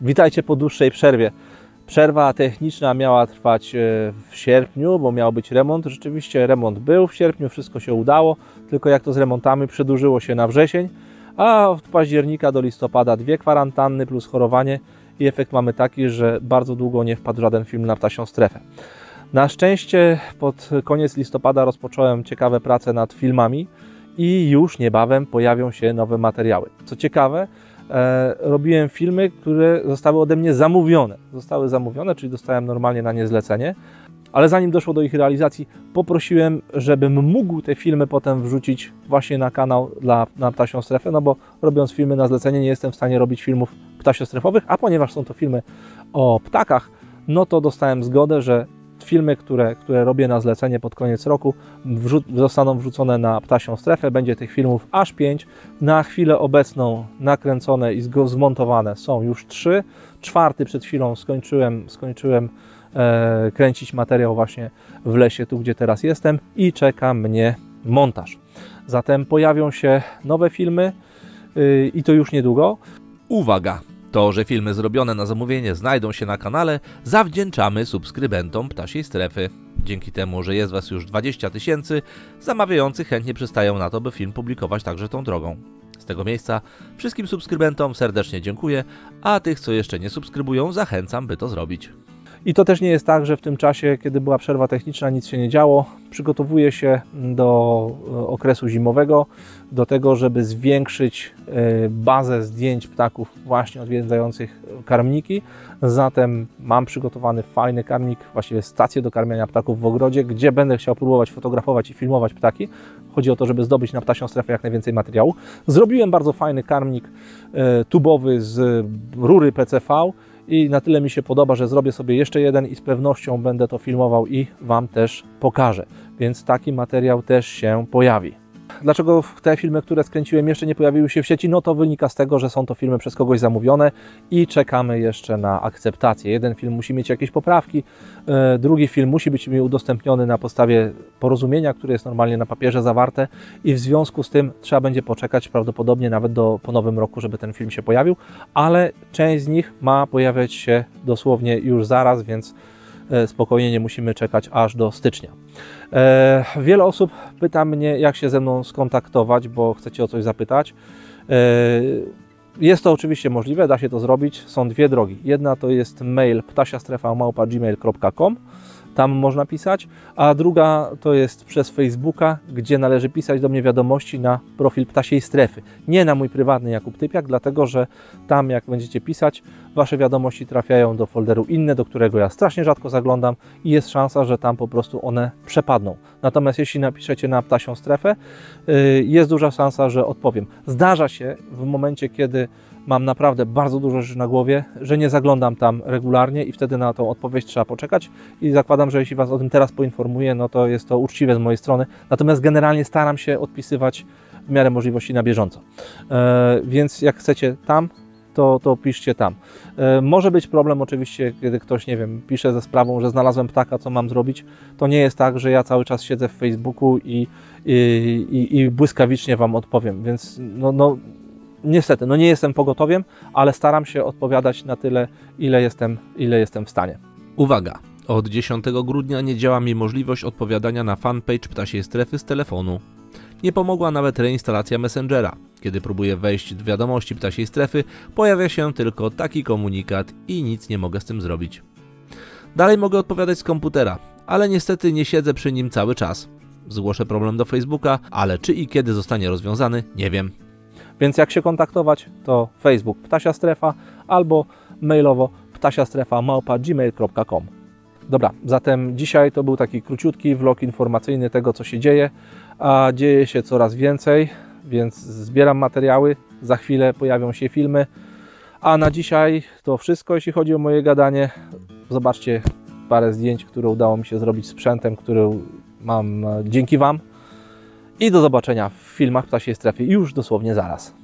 Witajcie po dłuższej przerwie. Przerwa techniczna miała trwać e, w sierpniu, bo miał być remont. Rzeczywiście remont był w sierpniu, wszystko się udało, tylko jak to z remontami przedłużyło się na wrzesień, a od października do listopada dwie kwarantanny plus chorowanie i efekt mamy taki, że bardzo długo nie wpadł żaden film na ptasią strefę. Na szczęście pod koniec listopada rozpocząłem ciekawe prace nad filmami i już niebawem pojawią się nowe materiały. Co ciekawe, robiłem filmy, które zostały ode mnie zamówione. Zostały zamówione, czyli dostałem normalnie na nie zlecenie, ale zanim doszło do ich realizacji, poprosiłem, żebym mógł te filmy potem wrzucić właśnie na kanał dla, na Ptasią Strefę, no bo robiąc filmy na zlecenie nie jestem w stanie robić filmów ptasiostrefowych, a ponieważ są to filmy o ptakach, no to dostałem zgodę, że filmy, które, które robię na zlecenie pod koniec roku, wrzu zostaną wrzucone na ptasią strefę. Będzie tych filmów aż 5. Na chwilę obecną nakręcone i zmontowane są już 3. Czwarty przed chwilą skończyłem, skończyłem e, kręcić materiał właśnie w lesie, tu gdzie teraz jestem i czeka mnie montaż. Zatem pojawią się nowe filmy yy, i to już niedługo. Uwaga! To, że filmy zrobione na zamówienie znajdą się na kanale, zawdzięczamy subskrybentom Ptasiej Strefy. Dzięki temu, że jest Was już 20 tysięcy, zamawiający chętnie przystają na to, by film publikować także tą drogą. Z tego miejsca wszystkim subskrybentom serdecznie dziękuję, a tych, co jeszcze nie subskrybują, zachęcam, by to zrobić. I to też nie jest tak, że w tym czasie, kiedy była przerwa techniczna, nic się nie działo. Przygotowuję się do e, okresu zimowego, do tego, żeby zwiększyć e, bazę zdjęć ptaków właśnie odwiedzających karmniki. Zatem mam przygotowany fajny karmnik, właściwie stację do karmienia ptaków w ogrodzie, gdzie będę chciał próbować fotografować i filmować ptaki. Chodzi o to, żeby zdobyć na ptasią strefę jak najwięcej materiału. Zrobiłem bardzo fajny karmnik e, tubowy z rury PCV i na tyle mi się podoba, że zrobię sobie jeszcze jeden i z pewnością będę to filmował i Wam też pokażę. Więc taki materiał też się pojawi. Dlaczego te filmy, które skręciłem, jeszcze nie pojawiły się w sieci? No to wynika z tego, że są to filmy przez kogoś zamówione i czekamy jeszcze na akceptację. Jeden film musi mieć jakieś poprawki, e, drugi film musi być mi udostępniony na podstawie porozumienia, które jest normalnie na papierze zawarte i w związku z tym trzeba będzie poczekać prawdopodobnie nawet do po nowym roku, żeby ten film się pojawił, ale część z nich ma pojawiać się dosłownie już zaraz, więc spokojnie nie musimy czekać aż do stycznia. E, wiele osób pyta mnie, jak się ze mną skontaktować, bo chcecie o coś zapytać. E, jest to oczywiście możliwe, da się to zrobić. Są dwie drogi. Jedna to jest mail ptasiastrefa.gmail.com tam można pisać, a druga to jest przez Facebooka, gdzie należy pisać do mnie wiadomości na profil Ptasiej Strefy. Nie na mój prywatny Jakub Typiak, dlatego że tam jak będziecie pisać, Wasze wiadomości trafiają do folderu inne, do którego ja strasznie rzadko zaglądam i jest szansa, że tam po prostu one przepadną. Natomiast jeśli napiszecie na Ptasią Strefę, y, jest duża szansa, że odpowiem. Zdarza się w momencie, kiedy mam naprawdę bardzo dużo rzeczy na głowie, że nie zaglądam tam regularnie i wtedy na tą odpowiedź trzeba poczekać i zakładam, że jeśli Was o tym teraz poinformuję, no to jest to uczciwe z mojej strony. Natomiast generalnie staram się odpisywać w miarę możliwości na bieżąco. E, więc jak chcecie tam, to, to piszcie tam. E, może być problem oczywiście, kiedy ktoś, nie wiem, pisze ze sprawą, że znalazłem ptaka, co mam zrobić. To nie jest tak, że ja cały czas siedzę w Facebooku i, i, i, i błyskawicznie Wam odpowiem, więc no, no niestety, no nie jestem pogotowiem, ale staram się odpowiadać na tyle, ile jestem, ile jestem w stanie. Uwaga! Od 10 grudnia nie działa mi możliwość odpowiadania na fanpage Ptasiej Strefy z telefonu. Nie pomogła nawet reinstalacja Messengera. Kiedy próbuję wejść w wiadomości Ptasiej Strefy, pojawia się tylko taki komunikat i nic nie mogę z tym zrobić. Dalej mogę odpowiadać z komputera, ale niestety nie siedzę przy nim cały czas. Zgłoszę problem do Facebooka, ale czy i kiedy zostanie rozwiązany, nie wiem. Więc jak się kontaktować, to Facebook Ptasia Strefa albo mailowo ptasiastrefa gmail.com. Dobra, zatem dzisiaj to był taki króciutki vlog informacyjny tego, co się dzieje, a dzieje się coraz więcej, więc zbieram materiały, za chwilę pojawią się filmy, a na dzisiaj to wszystko, jeśli chodzi o moje gadanie. Zobaczcie parę zdjęć, które udało mi się zrobić sprzętem, który mam dzięki Wam. I do zobaczenia w filmach Ptasiej Strefy już dosłownie zaraz.